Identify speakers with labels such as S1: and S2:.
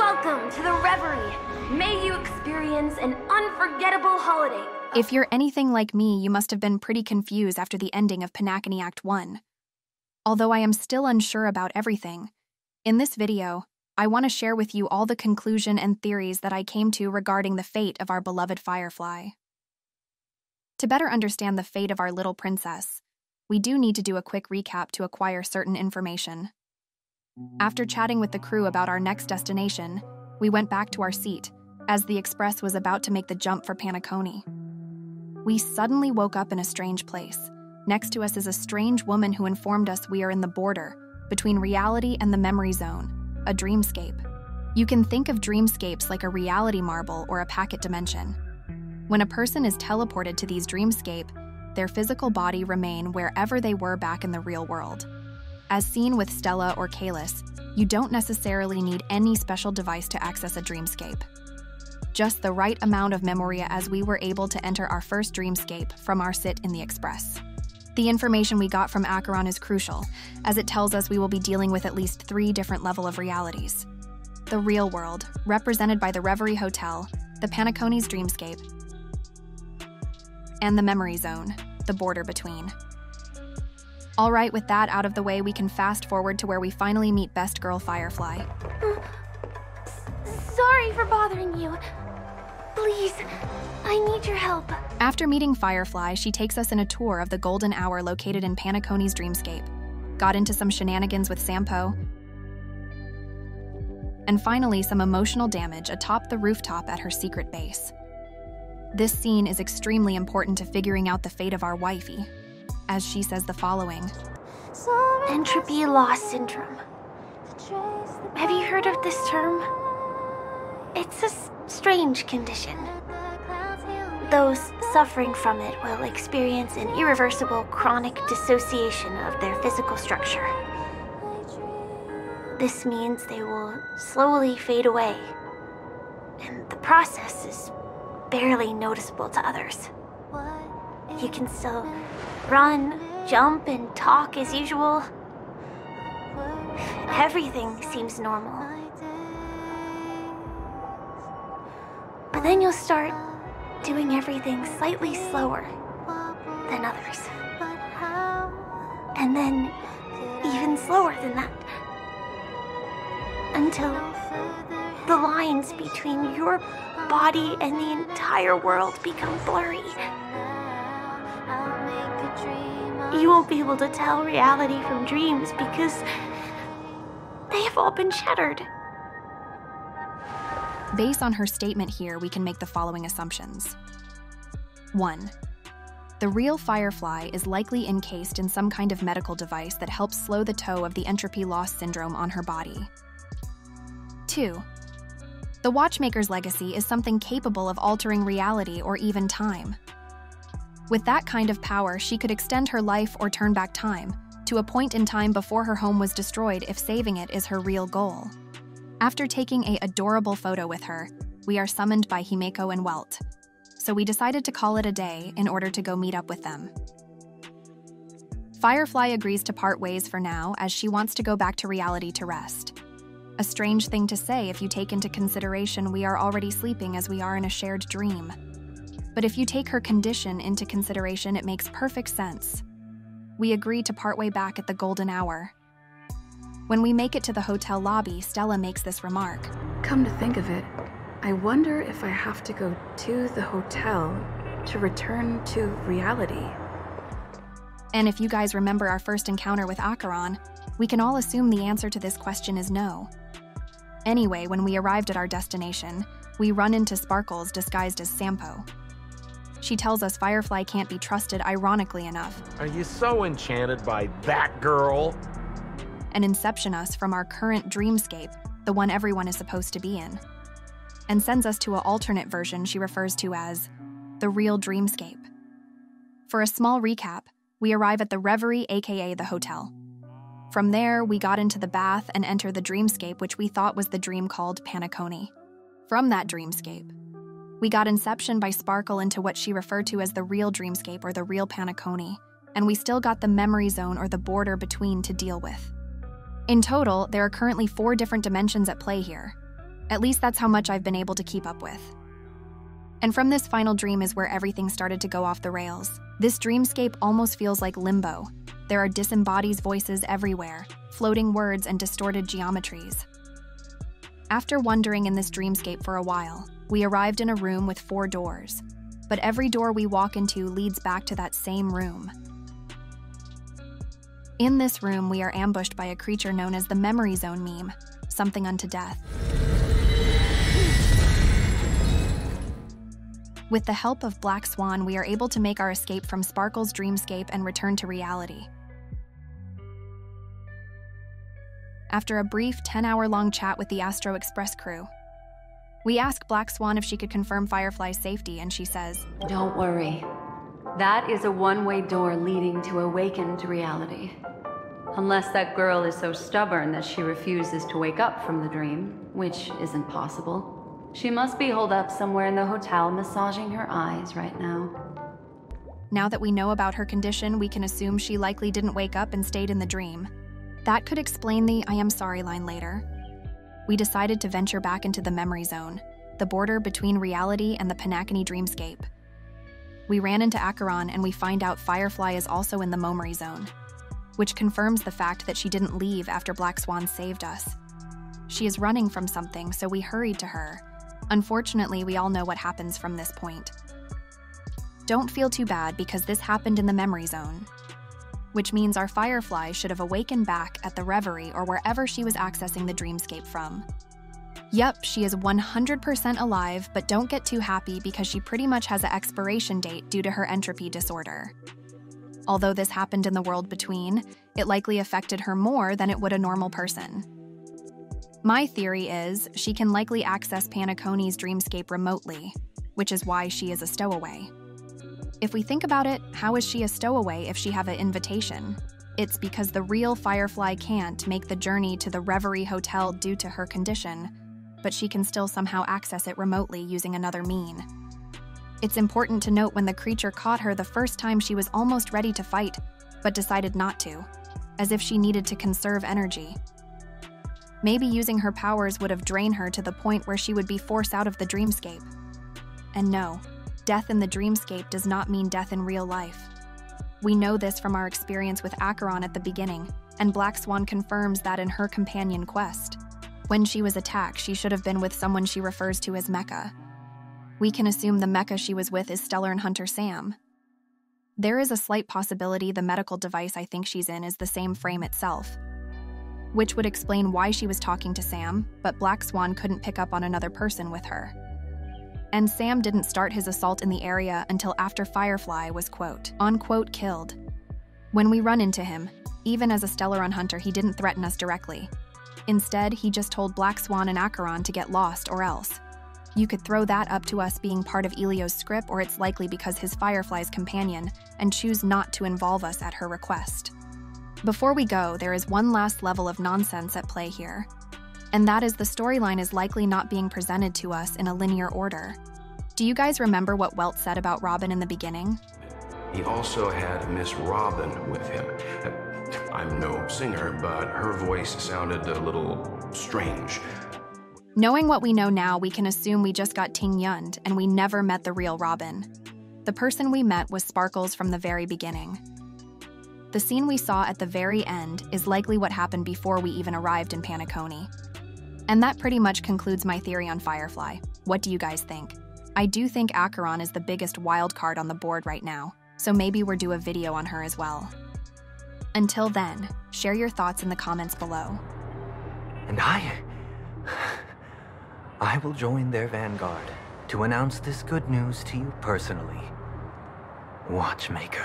S1: Welcome to the Reverie. May you experience an unforgettable holiday.
S2: If you're anything like me, you must have been pretty confused after the ending of Penacony Act 1. Although I am still unsure about everything, in this video, I want to share with you all the conclusion and theories that I came to regarding the fate of our beloved Firefly. To better understand the fate of our little princess, we do need to do a quick recap to acquire certain information. After chatting with the crew about our next destination, we went back to our seat as the express was about to make the jump for Penacony. We suddenly woke up in a strange place. Next to us is a strange woman who informed us we are in the border between reality and the memory zone, a dreamscape. You can think of dreamscapes like a reality marble or a pocket dimension. When a person is teleported to these dreamscape, their physical body remain wherever they were back in the real world. As seen with Stella or Caelus, you don't necessarily need any special device to access a dreamscape. Just the right amount of memoria as we were able to enter our first dreamscape from our sit in the Express. The information we got from Acheron is crucial, as it tells us we will be dealing with at least three different level of realities. The real world, represented by the Reverie Hotel, the Penacony's dreamscape, and the memory zone, the border between. All right, with that out of the way, we can fast forward to where we finally meet Best Girl Firefly.
S1: Sorry for bothering you. Please, I need your help.
S2: After meeting Firefly, she takes us in a tour of the Golden Hour located in Penacony's dreamscape, got into some shenanigans with Sampo, and finally some emotional damage atop the rooftop at her secret base. This scene is extremely important to figuring out the fate of our wifey, as she says the following
S1: Entropy loss syndrome. Have you heard of this term? It's a s- strange condition. Those suffering from it will experience an irreversible chronic dissociation of their physical structure. This means they will slowly fade away, and the process is barely noticeable to others. You can still run, jump, and talk as usual. Everything seems normal. But then you'll start doing everything slightly slower than others. And then even slower than that. Until the lines between your body and the entire world become blurry. You won't be able to tell reality from dreams because they have all been shattered.
S2: Based on her statement here, we can make the following assumptions. 1. The real Firefly is likely encased in some kind of medical device that helps slow the toe of the entropy loss syndrome on her body. 2. The Watchmaker's legacy is something capable of altering reality or even time. With that kind of power, she could extend her life or turn back time to a point in time before her home was destroyed if saving it is her real goal. After taking a adorable photo with her, we are summoned by Himeko and Welt. So we decided to call it a day in order to go meet up with them. Firefly agrees to part ways for now as she wants to go back to reality to rest. A strange thing to say if you take into consideration we are already sleeping as we are in a shared dream. But if you take her condition into consideration, it makes perfect sense. We agree to part way back at the golden hour. When we make it to the hotel lobby, Stella makes this remark.
S3: Come to think of it, I wonder if I have to go to the hotel to return to reality.
S2: And if you guys remember our first encounter with Acheron, we can all assume the answer to this question is no. Anyway, when we arrived at our destination, we run into Sparkles disguised as Sampo. She tells us Firefly can't be trusted, ironically enough,
S4: Are you so enchanted by that girl?
S2: and inception us from our current dreamscape, the one everyone is supposed to be in, and sends us to an alternate version she refers to as the real dreamscape. For a small recap, we arrive at the Reverie, aka the hotel. From there, we got into the bath and enter the dreamscape, which we thought was the dream called Penacony. From that dreamscape, we got inception by Sparkle into what she referred to as the real dreamscape or the real Penacony, and we still got the memory zone or the border between to deal with. In total, there are currently four different dimensions at play here. At least that's how much I've been able to keep up with. And from this final dream is where everything started to go off the rails. This dreamscape almost feels like limbo. There are disembodied voices everywhere, floating words and distorted geometries. After wandering in this dreamscape for a while, we arrived in a room with four doors. But every door we walk into leads back to that same room. In this room, we are ambushed by a creature known as the Memory Zone meme, something unto death. With the help of Black Swan, we are able to make our escape from Sparkle's dreamscape and return to reality. After a brief 10 hour long chat with the Astral Express crew, we ask Black Swan if she could confirm Firefly's safety, and she says,
S5: Don't worry. That is a one way door leading to awakened reality. Unless that girl is so stubborn that she refuses to wake up from the dream, which isn't possible. She must be holed up somewhere in the hotel massaging her eyes right now.
S2: Now that we know about her condition, we can assume she likely didn't wake up and stayed in the dream. That could explain the I am sorry line later. We decided to venture back into the memory zone, the border between reality and the Penacony dreamscape. We ran into Acheron and we find out Firefly is also in the memory zone, which confirms the fact that she didn't leave after Black Swan saved us. She is running from something, so we hurried to her Unfortunately, we all know what happens from this point. Don't feel too bad because this happened in the memory zone, which means our Firefly should have awakened back at the Reverie or wherever she was accessing the dreamscape from. Yep, she is 100% alive, but don't get too happy because she pretty much has an expiration date due to her entropy disorder. Although this happened in the world between, it likely affected her more than it would a normal person. My theory is she can likely access Penacony's dreamscape remotely, which is why she is a stowaway. If we think about it, how is she a stowaway if she have an invitation? It's because the real Firefly can't make the journey to the Reverie Hotel due to her condition, but she can still somehow access it remotely using another mean. It's important to note when the creature caught her the first time she was almost ready to fight, but decided not to, as if she needed to conserve energy. Maybe using her powers would have drained her to the point where she would be forced out of the dreamscape. And no, death in the dreamscape does not mean death in real life. We know this from our experience with Acheron at the beginning, and Black Swan confirms that in her companion quest. When she was attacked, she should have been with someone she refers to as Mecha. We can assume the Mecha she was with is Stellaron Hunter Sam. There is a slight possibility the medical device I think she's in is the same frame itself, which would explain why she was talking to Sam, but Black Swan couldn't pick up on another person with her. And Sam didn't start his assault in the area until after Firefly was quote, unquote killed. When we run into him, even as a Stellaron hunter, he didn't threaten us directly. Instead, he just told Black Swan and Acheron to get lost or else. You could throw that up to us being part of Elio's script, or it's likely because his Firefly's companion, and choose not to involve us at her request. Before we go, there is one last level of nonsense at play here, and that is the storyline is likely not being presented to us in a linear order. Do you guys remember what Welt said about Robin in the beginning?
S6: He also had Miss Robin with him. I'm no singer, but her voice sounded a little strange.
S2: Knowing what we know now, we can assume we just got Tingyun'd and we never met the real Robin. The person we met was Sparkles from the very beginning. The scene we saw at the very end is likely what happened before we even arrived in Penacony. And that pretty much concludes my theory on Firefly. What do you guys think? I do think Acheron is the biggest wild card on the board right now, so maybe we'll do a video on her as well. Until then, share your thoughts in the comments below.
S7: And I. I will join their vanguard to announce this good news to you personally. Watchmaker.